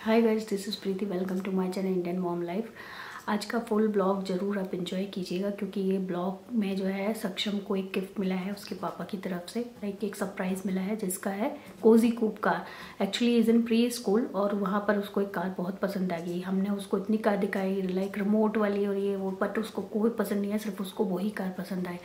Hi guys this is Preeti welcome to my channel Indian mom life आज का full blog ज़रूर आप enjoy कीजिएगा, क्योंकि ये ब्लॉग में जो है, सक्षम को एक गिफ्ट मिला है उसके पापा की तरफ़ से। लाइक एक सरप्राइज़ मिला है, जिसका है cozy coupe car actually is in preschool और वहाँ पर उसको एक कार बहुत पसंद आ गई। हमने उसको इतनी कार दिखाई लाइक रिमोट वाली और ये वो बट उसको कोई पसंद नहीं है सिर्फ़ उसको वही कार पसंद आई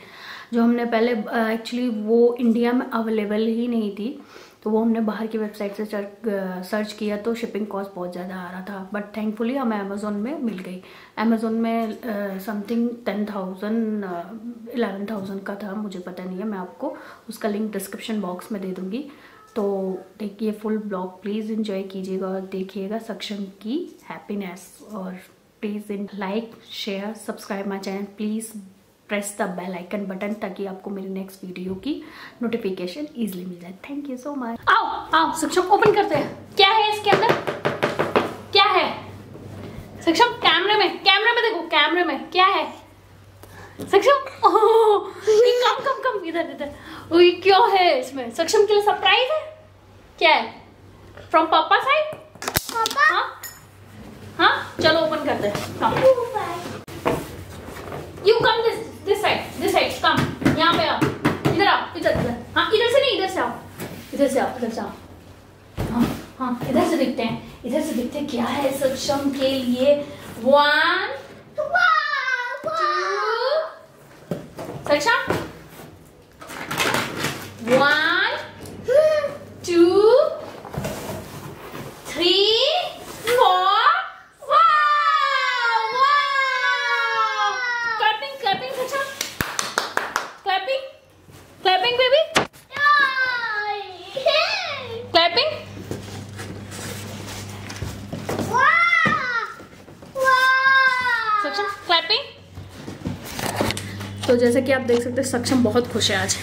जो हमने पहले एक्चुअली वो इंडिया में अवेलेबल ही नहीं थी। तो वो हमने बाहर की वेबसाइट से सर्च किया तो शिपिंग कॉस्ट बहुत ज़्यादा आ रहा था। बट थैंकफुली हमें अमेज़ोन में मिल गई। अमेज़ोन में something ten thousand eleven thousand का था, मुझे पता नहीं है, मैं आपको उसका लिंक डिस्क्रिप्शन बॉक्स में दे दूँगी। तो देखिए फुल ब्लॉग प्लीज़ इन्जॉय कीजिएगा और देखिएगा सक्षम की हैप्पीनेस और please in like share subscribe my channel please press the bell icon button ताकि आपको मेरी नेक्स्ट वीडियो की नोटिफिकेशन इजीली मिल जाए। थैंक यू सो मच आओ आओ सक्षम ओपन करते हैं। क्या है इसके अंदर? क्या है? सक्षम कैमरे में कैमरे में देखो कैमरे में। क्या है? सक्षम कम कम कम इधर इधर। ये क्या है इसमें? सक्षम के लिए सरप्राइज़ है? क्या है? फ्रॉम पापा साइड पापा हाँ? हाँ? चलो ओपन करते हैं। हाँ you come this this side this side come यहाँ पे आओ इधर आओ इधर इधर हाँ इधर से नहीं इधर से आओ इधर से आओ इधर से आओ हाँ हाँ इधर से दिखते हैं इधर से दिखते क्या है सक्षम के लिए? वन सक्षम वन तो जैसे कि आप देख सकते हैं, सक्षम बहुत खुश है। आज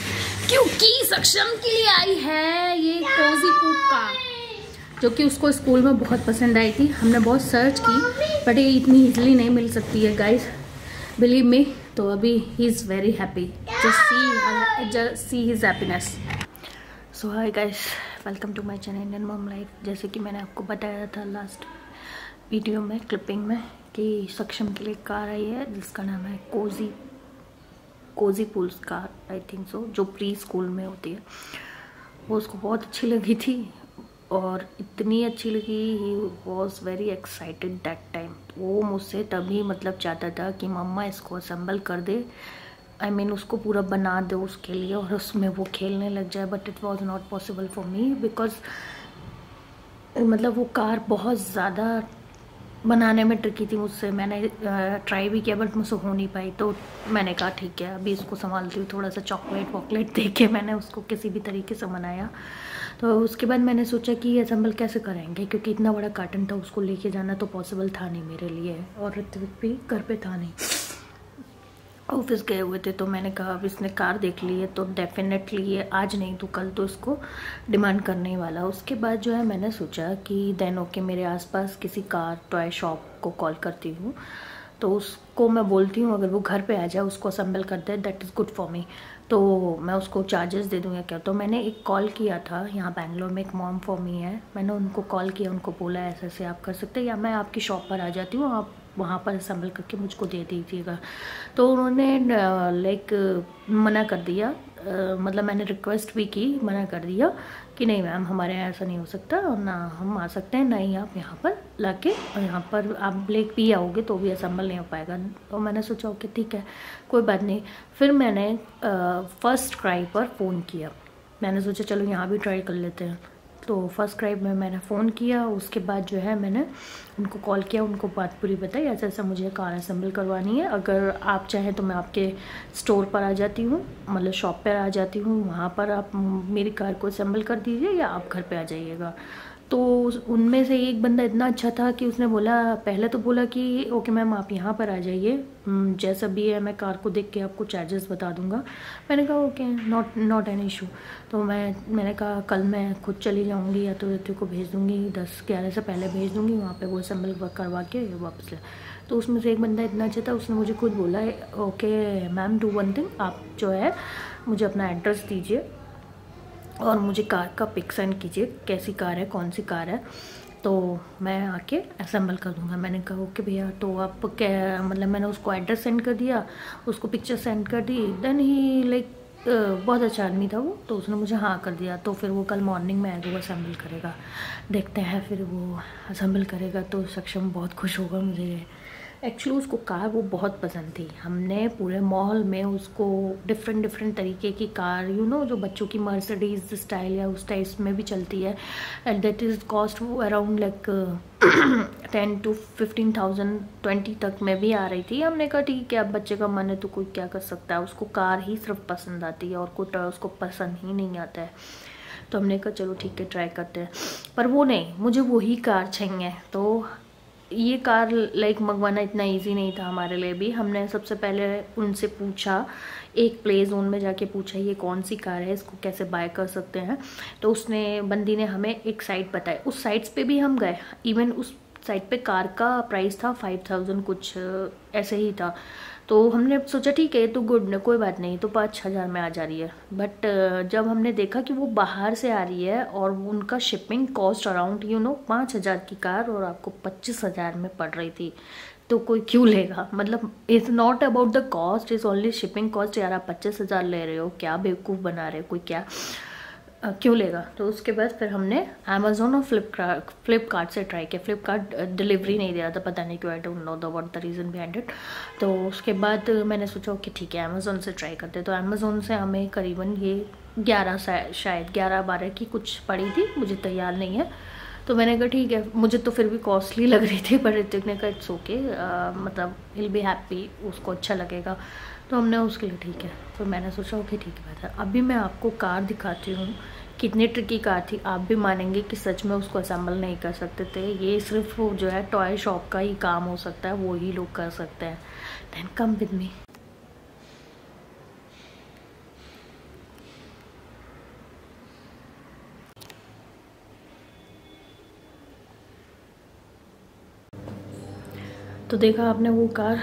क्योंकि सक्षम के लिए आई है ये कोजी कूप का। जो कि उसको स्कूल में बहुत पसंद आई थी। हमने बहुत सर्च की बट ये इतनी इजीली नहीं मिल सकती है गाइस बिलीव मी तो अभी he is very happy just see just see his happiness so hi guys welcome to my channel Indian mom life जैसे कि मैंने आपको बताया था लास्ट वीडियो में क्लिपिंग में, कि सक्षम के लिए कार आई है, जिसका नाम है कोजी कोजी पुल्स का आई थिंक सो जो प्री स्कूल में होती है। वो उसको बहुत अच्छी लगी थी और इतनी अच्छी लगी he was very excited that time वो मुझसे तभी मतलब चाहता था कि मम्मा इसको असम्बल कर दे। आई I मीन mean, उसको पूरा बना दो उसके लिए और उसमें वो खेलने लग जाए but it was not possible for me because मतलब वो कार बहुत ज़्यादा बनाने में ट्रिकी थी मुझसे। मैंने ट्राई भी किया बट मुझसे हो नहीं पाई। तो मैंने कहा, ठीक है, अभी इसको संभालती हूँ, थोड़ा सा चॉकलेट वॉकलेट दे के मैंने उसको किसी भी तरीके से बनाया। तो उसके बाद मैंने सोचा कि ये असम्बल कैसे करेंगे, क्योंकि इतना बड़ा कार्टन था, उसको लेके जाना तो पॉसिबल था नहीं मेरे लिए, और ऋत्विक भी घर पे था नहीं। ऑफ़िस गए हुए थे तो मैंने कहा, अब इसने कार देख ली है तो डेफिनेटली ये आज नहीं तो कल तो इसको डिमांड करने ही वाला उसके बाद जो है, मैंने सोचा कि देन ओके मेरे आसपास किसी कार टॉय शॉप को कॉल करती हूँ। तो उसको मैं बोलती हूँ, अगर वो घर पे आ जाए, उसको असम्बल कर दे that is good for me तो मैं उसको चार्जेस दे दूँगा, क्या? तो मैंने एक कॉल किया था, यहाँ बैंगलोर में एक मॉम फॉर मी है। मैंने उनको कॉल किया, उनको बोला ऐसे ऐसे आप कर सकते हैं, या मैं आपकी शॉप पर आ जाती हूँ, आप वहाँ पर संभल करके मुझको दे दीजिएगा। तो उन्होंने लाइक मना कर दिया। मतलब मैंने रिक्वेस्ट भी की, मना कर दिया कि नहीं मैम हमारे यहाँ ऐसा नहीं हो सकता और ना हम आ सकते हैं, ना ही आप यहाँ पर ला के और यहाँ पर आप लेक भी आओगे तो भी असम्बल नहीं हो पाएगा। तो मैंने सोचा, ओके, ठीक है, कोई बात नहीं। फिर मैंने फ़र्स्ट ट्राई पर फ़ोन किया। मैंने सोचा, चलो, यहाँ भी ट्राई कर लेते हैं। तो फ़र्स्ट क्राइब में मैंने फ़ोन किया, उसके बाद जो है मैंने उनको कॉल किया, उनको बात पूरी बताई, ऐसा ऐसा मुझे कार असम्बल करवानी है। अगर आप चाहें तो मैं आपके स्टोर पर आ जाती हूँ मतलब शॉप पर आ जाती हूँ, वहाँ पर आप मेरी कार को असम्बल कर दीजिए या आप घर पर आ जाइएगा। तो उनमें से एक बंदा इतना अच्छा था कि उसने बोला, पहले तो बोला कि, ओके मैम, आप यहाँ पर आ जाइए। जैसा भी है, मैं कार को देख के आपको चार्जेस बता दूँगा। मैंने कहा, okay not not an issue तो मैं, मैंने कहा, कल मैं खुद चली जाऊँगी या तो ऋतु को भेज दूँगी, दस, ग्यारह से पहले भेज दूँगी, वहाँ पर वो असम्बल वर्क करवा के वापस ले। तो उसमें से एक बंदा इतना अच्छा था, उसने मुझे खुद बोला, okay ma'am do one thing आप जो है, मुझे अपना एड्रेस दीजिए। और मुझे कार का पिक सेंड कीजिए, कैसी कार है, कौन सी कार है। तो मैं आके असेंबल कर दूँगा मैंने कहा ओके भैया तो आप क्या मतलब मैंने उसको एड्रेस सेंड कर दिया, उसको पिक्चर सेंड कर दी। देन ही लाइक बहुत अच्छा आदमी था वो तो उसने मुझे हाँ कर दिया। तो फिर वो कल मॉर्निंग में आएगा, वो असेंबल करेगा। देखते हैं, फिर वो असेंबल करेगा तो सक्षम बहुत खुश होगा मुझे। एक्चुअली उसको कार वो बहुत पसंद थी। हमने पूरे मॉल में उसको डिफरेंट डिफरेंट तरीके की car you you know know, जो बच्चों की मर्सडीज स्टाइल या उस टाइप में भी चलती है। एंड दैट इज़ कॉस्ट वो around like ten to fifteen thousand twenty तक में भी आ रही थी। हमने कहा ठीक है अब बच्चे का मन है तो कोई क्या कर सकता है? उसको कार ही सिर्फ़ पसंद आती है और कोई उसको पसंद ही नहीं आता है। तो हमने कहा चलो ठीक है ट्राई करते हैं। पर वो नहीं मुझे वही कार चाहिए। तो ये कार लाइक मंगवाना इतना इजी नहीं था हमारे लिए भी। हमने सबसे पहले उनसे पूछा, एक प्ले जोन में जाके पूछा, ये कौन सी कार है, इसको कैसे बाय कर सकते हैं? तो उसने, बंदी ने हमें एक साइट बताई। उस साइट्स पे भी हम गए। इवन उस साइट पे कार का प्राइस था फाइव थाउज़ेंड कुछ, ऐसे ही था। तो हमने सोचा, ठीक है तो गुड न, कोई बात नहीं तो पाँच हज़ार में आ जा रही है। बट जब हमने देखा कि वो बाहर से आ रही है और उनका shipping cost around you know पाँच हज़ार की कार और आपको पच्चीस हज़ार में पड़ रही थी तो कोई क्यों लेगा? मतलब it's not about the cost is only shipping cost यार, आप पच्चीस हज़ार ले रहे हो, क्या बेवकूफ़ बना रहे हो, कोई क्या? क्यों लेगा? तो उसके बाद फिर हमने अमेजोन और फ्लिपकार्ट फ्लिपकार्ट से ट्राई किया। फ्लिपकार्ट डिलीवरी नहीं दे रहा था, पता नहीं क्यों I don't know the what the reason behind it तो उसके बाद मैंने सोचा कि ठीक है अमेजोन से ट्राई करते तो अमेजोन से हमें करीबन ये ग्यारह शायद ग्यारह बारह की कुछ पड़ी थी, मुझे तैयार नहीं है। तो मैंने कहा, ठीक है, मुझे तो फिर भी कॉस्टली लग रही थी, पर ऋतिक ने कहा इट्स ओके मतलब विल बी हैप्पी उसको अच्छा लगेगा। तो हमने उसके लिए ठीक है। तो मैंने सोचा, ओके, ठीक है बेहतर अभी मैं आपको कार दिखाती हूँ। कितनी ट्रिकी कार थी। आप भी मानेंगे कि सच में उसको असेंबल नहीं कर सकते थे। ये सिर्फ़ जो है टॉय शॉप का ही काम हो सकता है, वो ही लोग कर सकते हैं। देन कम विद मी तो देखा आपने वो कार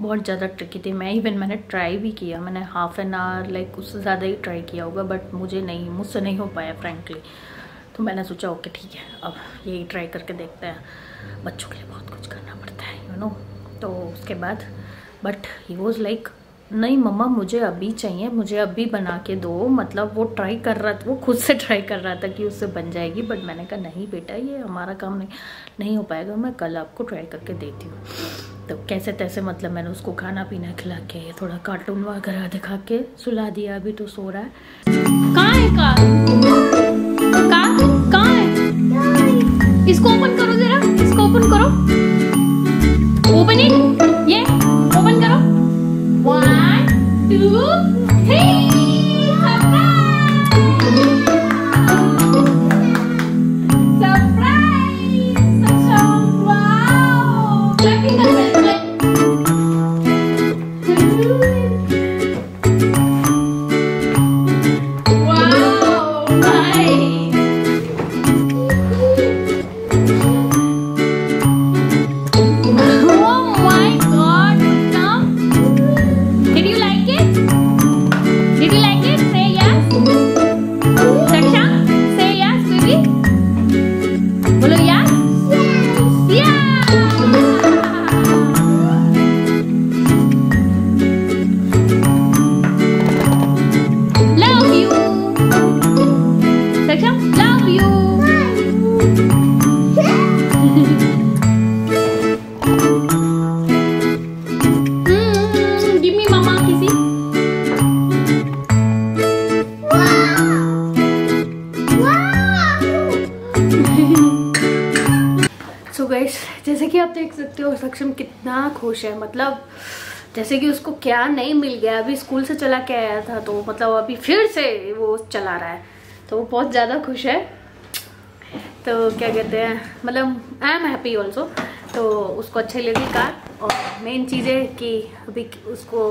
बहुत ज़्यादा ट्रिकी थी। मैं इवन मैंने ट्राई भी किया। मैंने हाफ़ एन आवर लाइक उससे ज़्यादा ही ट्राई किया होगा बट मुझे नहीं, मुझसे नहीं हो पाया फ्रेंकली तो मैंने सोचा ओके ठीक है, अब यही ट्राई करके देखते हैं। बच्चों के लिए बहुत कुछ करना पड़ता है यू नो तो उसके बाद बट ही वॉज़ लाइक नहीं, मम्मा, मुझे अभी चाहिए, मुझे अभी बना के दो। मतलब वो ट्राई कर रहा था, वो खुद से ट्राई कर रहा था कि उससे बन जाएगी बट मैंने कहा, नहीं बेटा, ये हमारा काम नहीं नहीं हो पाएगा, मैं कल आपको ट्राई करके देती हूँ। तो कैसे तैसे मतलब मैंने उसको खाना पीना खिला के थोड़ा कार्टून वगैरह दिखा के सुला दिया, अभी तो सो रहा है। कहाँ है कार? का? कहाँ है? इसको ओपन करो जरा, इसको ओपन करो। ओपनिंग ये ओपन करो। वन टू थ्री देख सकते हो, सक्षम कितना खुश है। मतलब जैसे कि उसको क्या नहीं मिल गया। अभी स्कूल से चला के आया था तो मतलब अभी फिर से वो चला रहा है। तो वो बहुत ज़्यादा खुश है। तो क्या कहते हैं मतलब आई एम हैप्पी ऑल्सो तो उसको अच्छी लगी कार। और मेन चीज़ है कि अभी उसको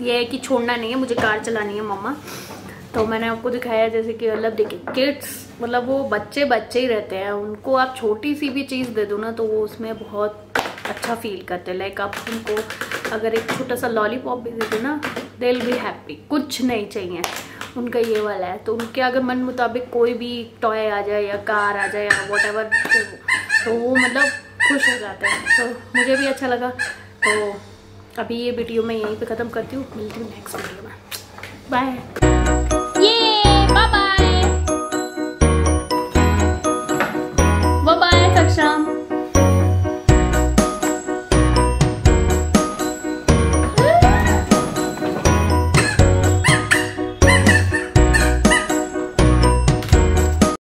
ये है कि छोड़ना नहीं है, मुझे कार चलानी है, मम्मा। तो मैंने आपको दिखाया, जैसे कि मतलब देखिए किड्स मतलब वो बच्चे बच्चे ही रहते हैं। उनको आप छोटी सी भी चीज़ दे दो ना तो वो उसमें बहुत अच्छा फील करते हैं। लाइक आप उनको अगर एक छोटा सा लॉलीपॉप भी दे दो ना दे बी हैप्पी कुछ नहीं चाहिए। उनका ये वाला है। तो उनके अगर मन मुताबिक कोई भी टॉय आ जाए या कार आ जाए या वॉट तो, तो वो मतलब खुश हो जाते हैं। तो मुझे भी अच्छा लगा। तो अभी ये वीडियो मैं यहीं पे ख़त्म करती हूँ। मिलती हूँ नेक्स्ट वीडियो में। बाय